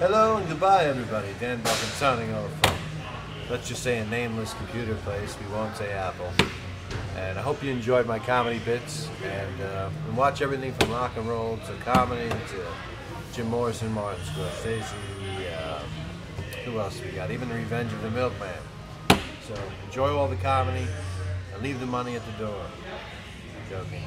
Hello and goodbye, everybody. Dan Barcan signing off from, let's just say, a nameless computer place. We won't say Apple. And I hope you enjoyed my comedy bits. And, uh, and watch everything from rock and roll to comedy to Jim Morrison, Martin Scorsese. Uh, who else we got? Even The Revenge of the Milkman. So enjoy all the comedy and leave the money at the door. Joking.